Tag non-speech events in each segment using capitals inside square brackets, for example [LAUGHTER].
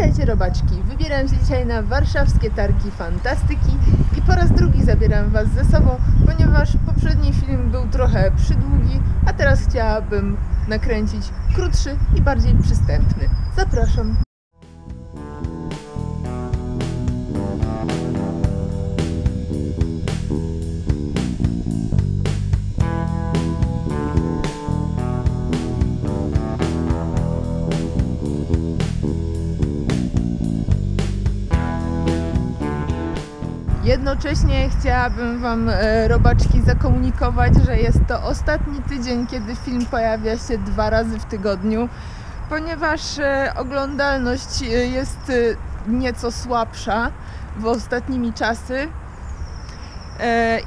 Witajcie robaczki! Wybieram się dzisiaj na warszawskie targi fantastyki i po raz drugi zabieram Was ze sobą, ponieważ poprzedni film był trochę przydługi, a teraz chciałabym nakręcić krótszy i bardziej przystępny. Zapraszam! Jednocześnie chciałabym Wam, e, robaczki, zakomunikować, że jest to ostatni tydzień, kiedy film pojawia się dwa razy w tygodniu, ponieważ e, oglądalność e, jest nieco słabsza w ostatnimi czasy.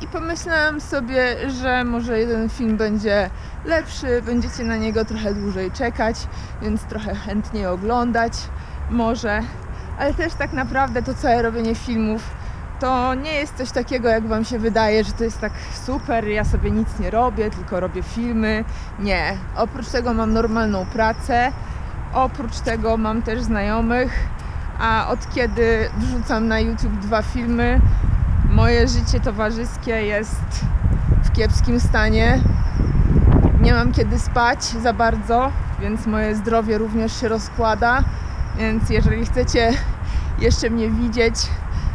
I pomyślałam sobie, że może jeden film będzie lepszy, będziecie na niego trochę dłużej czekać, więc trochę chętniej oglądać może. Ale też tak naprawdę to całe robienie filmów to nie jest coś takiego, jak Wam się wydaje, że to jest tak super, ja sobie nic nie robię, tylko robię filmy. Nie. Oprócz tego mam normalną pracę, oprócz tego mam też znajomych, a od kiedy wrzucam na YouTube dwa filmy, moje życie towarzyskie jest w kiepskim stanie. Nie mam kiedy spać za bardzo, więc moje zdrowie również się rozkłada. Więc jeżeli chcecie jeszcze mnie widzieć,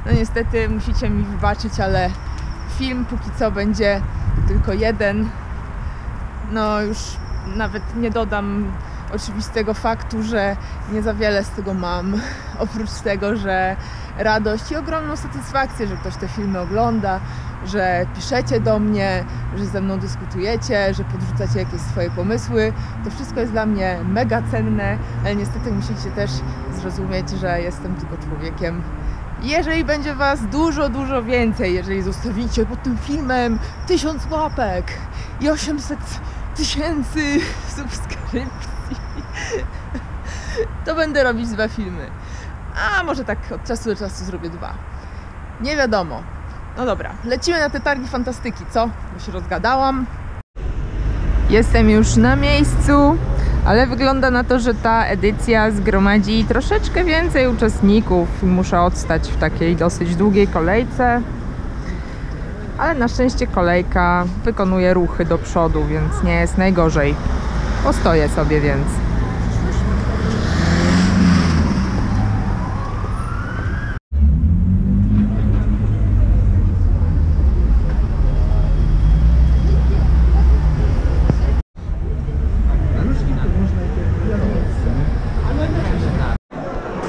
no niestety musicie mi wybaczyć, ale film póki co będzie tylko jeden. No już nawet nie dodam oczywistego faktu, że nie za wiele z tego mam. [LAUGHS] Oprócz tego, że radość i ogromną satysfakcję, że ktoś te filmy ogląda, że piszecie do mnie, że ze mną dyskutujecie, że podrzucacie jakieś swoje pomysły. To wszystko jest dla mnie mega cenne, ale niestety musicie też zrozumieć, że jestem tylko człowiekiem jeżeli będzie Was dużo, dużo więcej, jeżeli zostawicie pod tym filmem 1000 łapek i 800 tysięcy [LAUGHS] subskrypcji, to będę robić dwa filmy. A może tak od czasu do czasu zrobię dwa. Nie wiadomo. No dobra, lecimy na te targi fantastyki, co? Się rozgadałam. Jestem już na miejscu, ale wygląda na to, że ta edycja zgromadzi troszeczkę więcej uczestników. Muszę odstać w takiej dosyć długiej kolejce. Ale na szczęście kolejka wykonuje ruchy do przodu, więc nie jest najgorzej. Postoję sobie więc.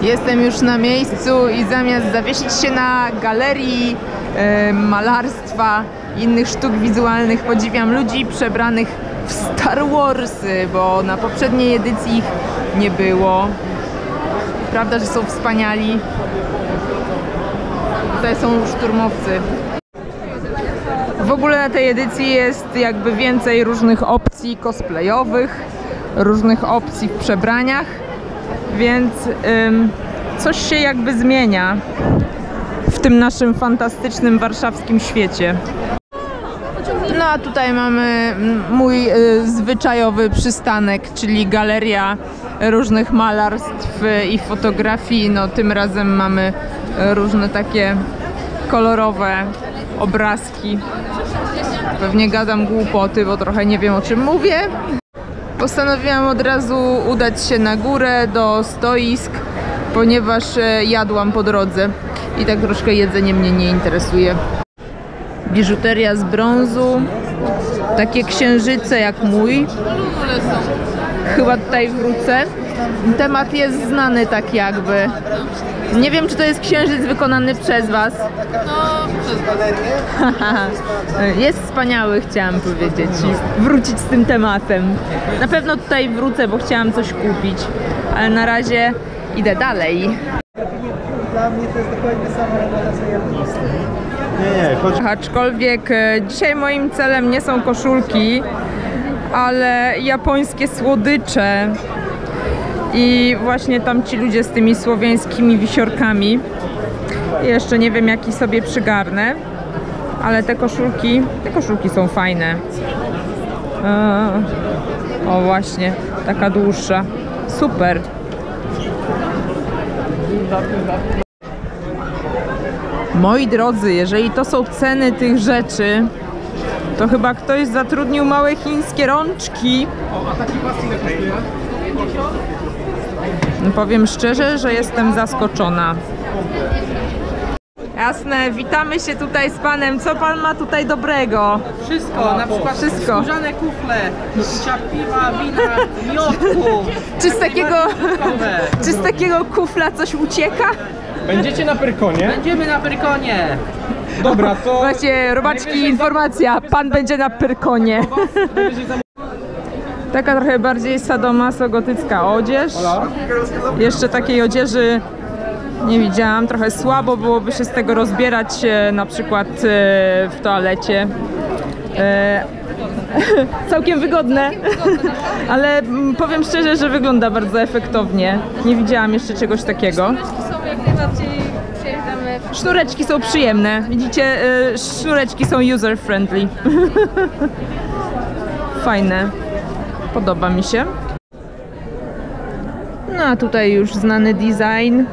Jestem już na miejscu i zamiast zawiesić się na galerii e, malarstwa innych sztuk wizualnych, podziwiam ludzi przebranych w Star Warsy, bo na poprzedniej edycji ich nie było. Prawda, że są wspaniali. Tutaj są szturmowcy. W ogóle na tej edycji jest jakby więcej różnych opcji cosplayowych, różnych opcji w przebraniach więc ym, coś się jakby zmienia w tym naszym fantastycznym warszawskim świecie. No a tutaj mamy mm, mój y, zwyczajowy przystanek, czyli galeria różnych malarstw i fotografii. No tym razem mamy y, różne takie kolorowe obrazki. Pewnie gadam głupoty, bo trochę nie wiem o czym mówię. Postanowiłam od razu udać się na górę do stoisk, ponieważ e, jadłam po drodze i tak troszkę jedzenie mnie nie interesuje. Biżuteria z brązu, takie księżyce jak mój. Chyba tutaj wrócę. Temat jest znany tak jakby. Nie wiem, czy to jest księżyc wykonany przez Was. [LAUGHS] Jest wspaniały, chciałam powiedzieć. Wrócić z tym tematem. Na pewno tutaj wrócę, bo chciałam coś kupić, ale na razie idę dalej. Dla mnie to jest dokładnie sama robota co ja Nie, nie, chodź. Aczkolwiek e, dzisiaj moim celem nie są koszulki, ale japońskie słodycze. I właśnie tam ci ludzie z tymi słowiańskimi wisiorkami. Jeszcze nie wiem jaki sobie przygarnę, ale te koszulki, te koszulki są fajne. O właśnie, taka dłuższa. Super. Moi drodzy, jeżeli to są ceny tych rzeczy, to chyba ktoś zatrudnił małe chińskie rączki. No Powiem szczerze, że jestem zaskoczona. Jasne, witamy się tutaj z panem. Co pan ma tutaj dobrego? Wszystko, na przykład Wszystko. skórzane kufle, piwa, wina, miodku. Czy z takiego, czy z takiego kufla coś ucieka? Będziecie na Pyrkonie? Będziemy na Prykonie. Dobra, to Właśnie, robaczki, informacja. Pan będzie na Pyrkonie. Taka trochę bardziej sadomaso-gotycka odzież. Jeszcze takiej odzieży nie widziałam. Trochę słabo byłoby się z tego rozbierać e, na przykład e, w toalecie. E, [LAUGHS] Całkiem wygodne, [LAUGHS] ale mm, powiem szczerze, że wygląda bardzo efektownie. Nie widziałam jeszcze czegoś takiego. Sznureczki są przyjemne. Widzicie, sznureczki są user friendly. [LAUGHS] Fajne. Podoba mi się. No a tutaj już znany design.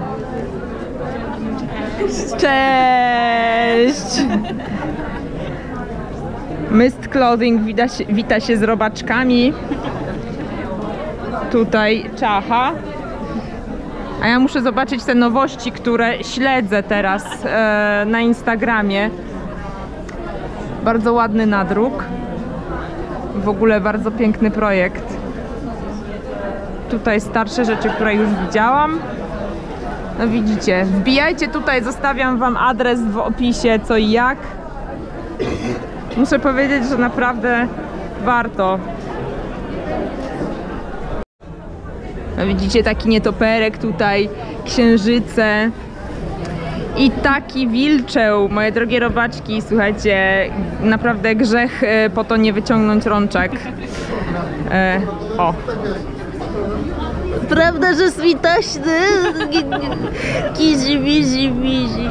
Cześć! Mist Clothing wita się, wita się z robaczkami. Tutaj czacha. A ja muszę zobaczyć te nowości, które śledzę teraz e, na Instagramie. Bardzo ładny nadruk. W ogóle bardzo piękny projekt. Tutaj starsze rzeczy, które już widziałam. No widzicie, wbijajcie tutaj, zostawiam wam adres w opisie, co i jak. Muszę powiedzieć, że naprawdę warto. No widzicie taki nietoperek tutaj, księżyce i taki wilczeł, moje drogie robaczki, słuchajcie, naprawdę grzech e, po to nie wyciągnąć rączek. E, o. Prawda, że switośny? Kizi, bizi, bizi.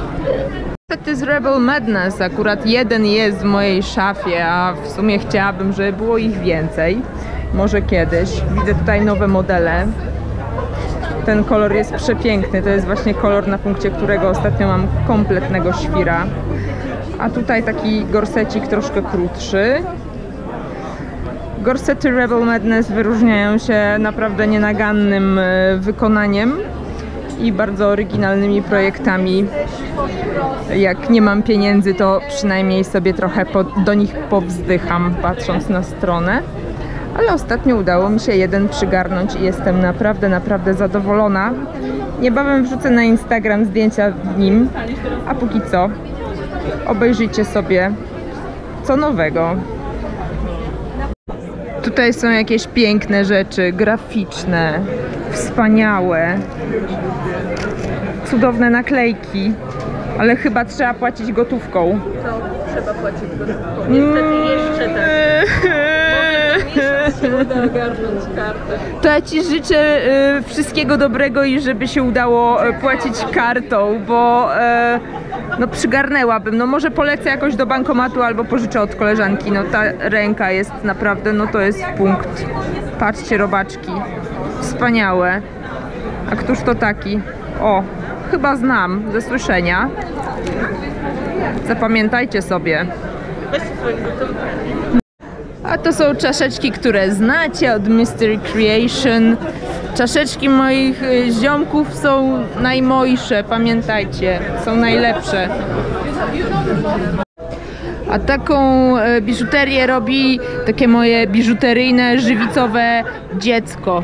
Niestety z Rebel Madness akurat jeden jest w mojej szafie, a w sumie chciałabym, żeby było ich więcej. Może kiedyś. Widzę tutaj nowe modele. Ten kolor jest przepiękny. To jest właśnie kolor, na punkcie którego ostatnio mam kompletnego świra. A tutaj taki gorsecik troszkę krótszy. Gorsety Rebel Madness wyróżniają się naprawdę nienagannym e, wykonaniem i bardzo oryginalnymi projektami. Jak nie mam pieniędzy, to przynajmniej sobie trochę do nich powzdycham, patrząc na stronę. Ale ostatnio udało mi się jeden przygarnąć i jestem naprawdę, naprawdę zadowolona. Niebawem wrzucę na Instagram zdjęcia w nim, a póki co obejrzyjcie sobie co nowego. Tutaj są jakieś piękne rzeczy, graficzne, wspaniałe, cudowne naklejki, ale chyba trzeba płacić gotówką. Trzeba płacić gotówką. Niestety jeszcze tak. [LAUGHS] uda ogarnąć kartę. To ja Ci życzę y, wszystkiego dobrego i żeby się udało y, płacić kartą, bo y, no przygarnęłabym. No może polecę jakoś do bankomatu albo pożyczę od koleżanki. No ta ręka jest naprawdę, no to jest punkt. Patrzcie robaczki. Wspaniałe. A któż to taki? O, chyba znam ze słyszenia. Zapamiętajcie sobie. A to są czaszeczki, które znacie od Mystery Creation. Czaszeczki moich y, ziomków są najmojsze, pamiętajcie, są najlepsze. A taką e, biżuterię robi takie moje biżuteryjne, żywicowe dziecko.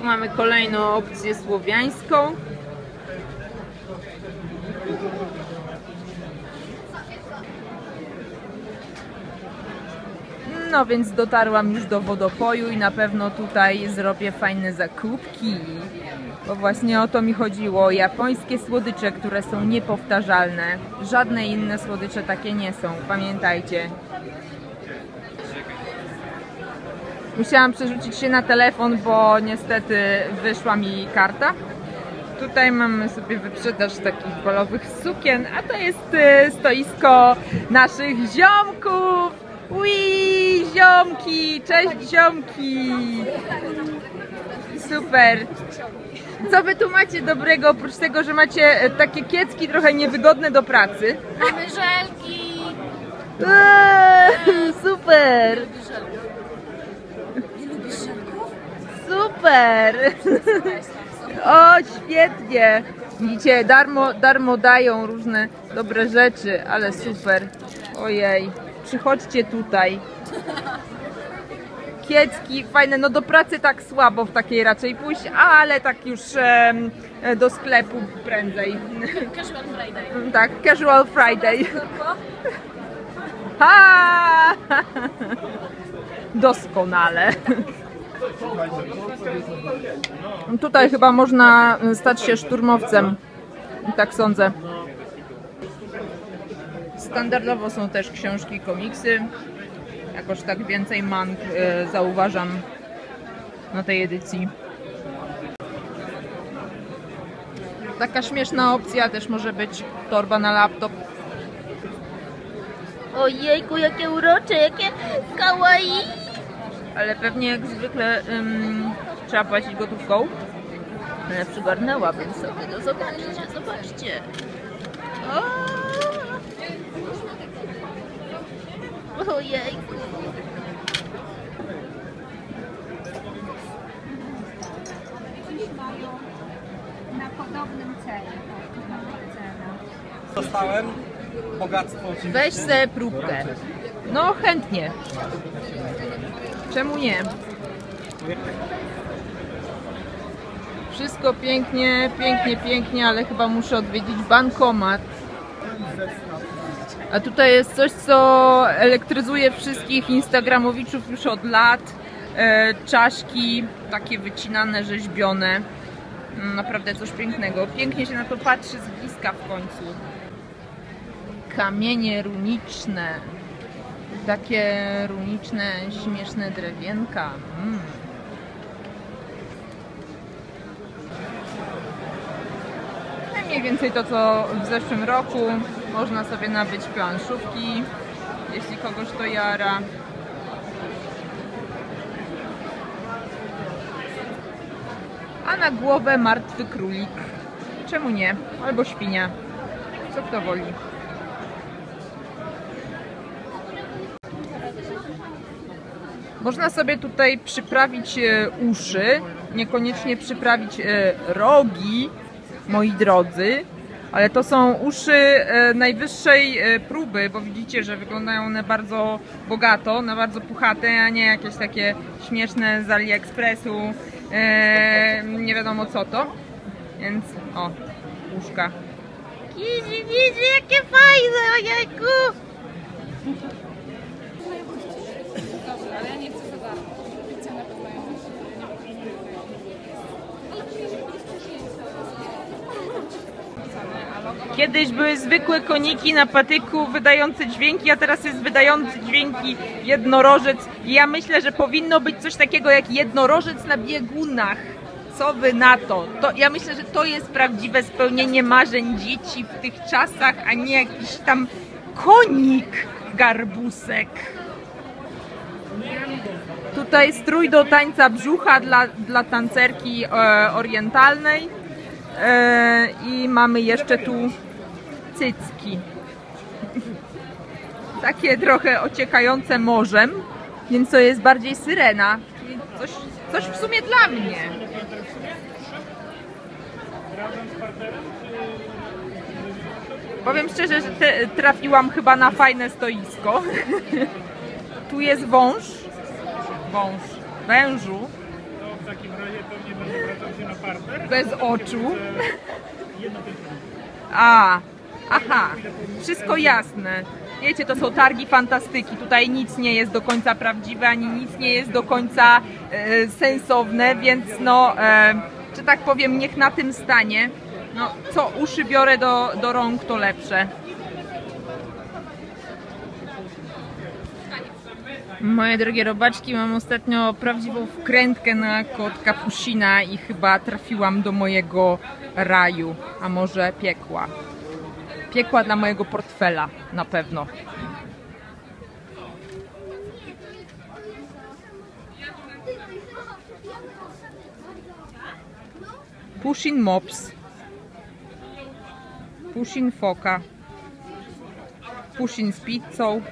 Tu mamy kolejną opcję słowiańską. No więc dotarłam już do wodopoju i na pewno tutaj zrobię fajne zakupki. Bo właśnie o to mi chodziło. Japońskie słodycze, które są niepowtarzalne. Żadne inne słodycze takie nie są. Pamiętajcie. Musiałam przerzucić się na telefon, bo niestety wyszła mi karta. Tutaj mamy sobie wyprzedaż takich balowych sukien, a to jest e, stoisko naszych ziomków. Ui, ziomki! Cześć ziomki! Super! Co wy tu macie dobrego, oprócz tego, że macie e, takie kiecki trochę niewygodne do pracy? Mamy żelki. Eee, super! Super! O, świetnie! Widzicie, darmo, darmo dają różne dobre rzeczy, ale super. Ojej, przychodźcie tutaj. Kiecki, fajne, no do pracy tak słabo w takiej raczej pójść, ale tak już em, do sklepu prędzej. Casual Friday. Tak, casual Friday. Ha! Doskonale. Tutaj chyba można stać się szturmowcem. Tak sądzę. Standardowo są też książki komiksy. Jakoś tak więcej mang e, zauważam na tej edycji. Taka śmieszna opcja też może być torba na laptop. Ojejku, jakie urocze, jakie kawaii. Ale pewnie jak zwykle ym, trzeba płacić gotówką. Ale przygarnęłabym sobie. No zobaczcie, zobaczcie. O! Ojejku. na podobnym celu. Dostałem bogactwo. Weź se próbkę. No chętnie. Czemu nie? Wszystko pięknie, pięknie, pięknie, ale chyba muszę odwiedzić bankomat. A tutaj jest coś, co elektryzuje wszystkich instagramowiczów już od lat. E, czaszki, takie wycinane, rzeźbione. Mm, Naprawdę coś pięknego. Pięknie się na to patrzy z bliska w końcu. Kamienie runiczne. Takie runiczne, śmieszne drewienka. Mm. Mniej więcej to, co w zeszłym roku. Można sobie nabyć planszówki, jeśli kogoś to jara. A na głowę martwy królik. Czemu nie? Albo świnia. Co kto woli. Można sobie tutaj przyprawić e, uszy, niekoniecznie przyprawić e, rogi, moi drodzy, ale to są uszy e, najwyższej próby, bo widzicie, że wyglądają one bardzo bogato, na bardzo puchate, a nie jakieś takie śmieszne z AliExpressu, nie wiadomo co to. Więc o, uszka. Widzi, widzi, jakie fajne, ojejku. Kiedyś były zwykłe koniki na patyku wydające dźwięki, a teraz jest wydający dźwięki jednorożec. I ja myślę, że powinno być coś takiego jak jednorożec na biegunach. Co wy na to? to? Ja myślę, że to jest prawdziwe spełnienie marzeń dzieci w tych czasach, a nie jakiś tam konik garbusek. Tutaj strój do tańca brzucha dla, dla tancerki e, orientalnej. E, I mamy jeszcze tu cycki. Takie trochę ociekające morzem, więc to jest bardziej syrena. Coś, coś w sumie dla mnie. Powiem szczerze, że te, trafiłam chyba na fajne stoisko. [LAUGHS] tu jest wąż. Wąż. Wężu. W takim razie pewnie Bez oczu. A, aha, wszystko jasne. Wiecie, to są targi fantastyki. Tutaj nic nie jest do końca prawdziwe, ani nic nie jest do końca e, sensowne, więc no, e, że tak powiem, niech na tym stanie. No, co uszy biorę do, do rąk, to lepsze. Moje drogie robaczki, mam ostatnio prawdziwą wkrętkę na kod kapusina i chyba trafiłam do mojego raju, a może piekła. Piekła dla mojego portfela, na pewno. Pushin Mops. Pushin Foka. Pushin z pizzą.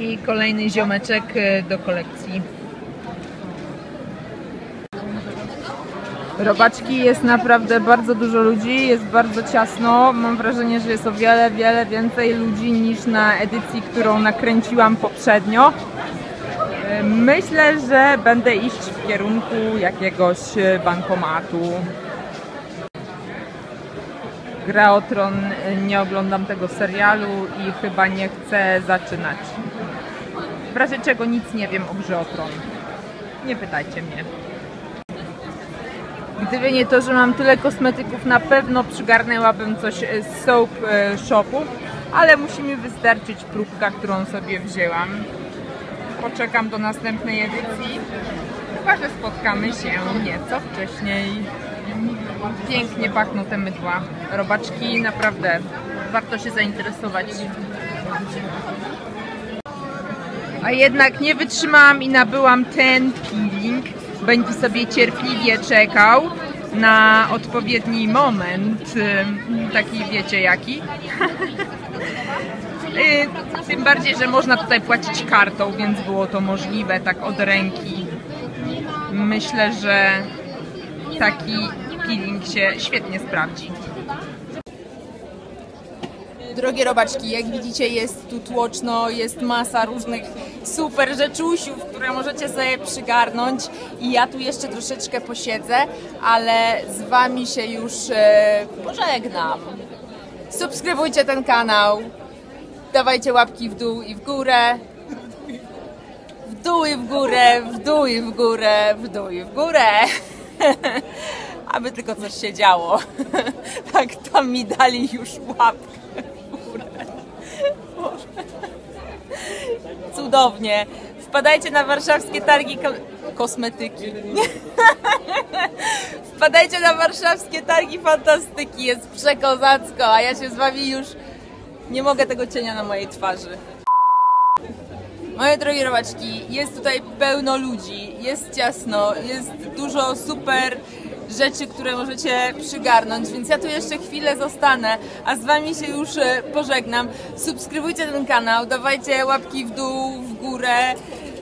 I kolejny ziomeczek e, do kolekcji. Robaczki jest naprawdę bardzo dużo ludzi, jest bardzo ciasno. Mam wrażenie, że jest o wiele, wiele więcej ludzi niż na edycji, którą nakręciłam poprzednio. E, Myślę, że będę iść w kierunku jakiegoś e, bankomatu. Gra o Tron, nie oglądam tego serialu i chyba nie chcę zaczynać. W razie czego nic nie wiem o grze. Nie pytajcie mnie. Gdyby nie to, że mam tyle kosmetyków, na pewno przygarnęłabym coś z soap e, shopu, ale musi mi wystarczyć próbka, którą sobie wzięłam. Poczekam do następnej edycji, chyba że spotkamy się nieco wcześniej. Pięknie pachną te mydła. Robaczki, naprawdę warto się zainteresować. A jednak nie wytrzymałam i nabyłam ten peeling. Będzie sobie cierpliwie czekał na odpowiedni moment. ym, Taki wiecie jaki. [LAUGHS] Y, Tym bardziej, że można tutaj płacić kartą, więc było to możliwe tak od ręki. Myślę, że taki peeling się świetnie sprawdzi. Drogie robaczki, jak widzicie jest tu tłoczno, jest masa różnych super rzeczusiów, które możecie sobie przygarnąć i ja tu jeszcze troszeczkę posiedzę, ale z Wami się już e, pożegnam. Subskrybujcie ten kanał, dawajcie łapki w dół i w górę, w dół i w górę, w dół i w górę, w dół i w górę. [LAUGHS] Aby tylko coś się działo. [LAUGHS] Tak tam mi dali już łapkę w górę. Boże. Cudownie. Wpadajcie na warszawskie targi ko- kosmetyki. [LAUGHS] Wpadajcie na warszawskie targi fantastyki. Jest przekozacko, a ja się z wami już nie mogę tego cienia na mojej twarzy. Moje drogie robaczki, jest tutaj pełno ludzi, jest ciasno, jest dużo super rzeczy, które możecie przygarnąć, więc ja tu jeszcze chwilę zostanę, a z Wami się już e, pożegnam. Subskrybujcie ten kanał, dawajcie łapki w dół, w górę,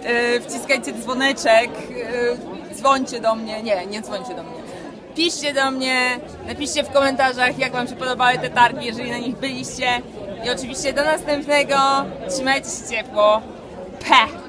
e, wciskajcie dzwoneczek, e, dzwońcie do mnie, nie, nie dzwońcie do mnie. Piszcie do mnie, napiszcie w komentarzach, jak Wam się podobały te targi, jeżeli na nich byliście. I oczywiście do następnego. Trzymajcie się ciepło. Peh!